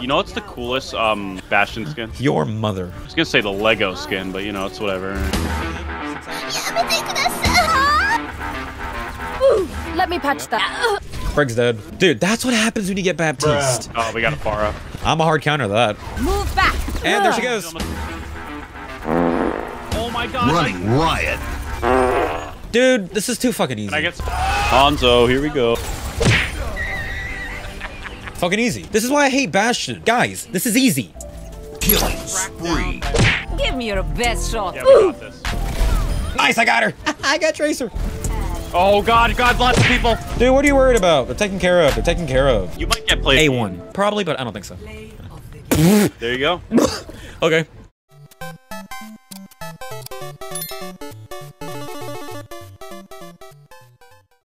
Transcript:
You know what's the coolest um Bastion skin? Your mother. I was gonna say the Lego skin, but you know it's whatever. Ooh, let me patch that. Craig's dead. Dude, that's what happens when you get baptized. Oh, we got a Pharah. I'm a hard counter to that. Move back. And there she goes. Oh my god. Running riot. Dude, this is too fucking easy. I get Hanzo, here we go. Fucking easy. This is why I hate Bastion. Guys, this is easy. Killing spree. Give me your best shot. Yeah, we got this. Nice, I got her. I got Tracer. Oh god, god, lots of people. Dude, what are you worried about? They're taken care of. They're taken care of. You might get played. A1. Probably, but I don't think so. There you go. Okay.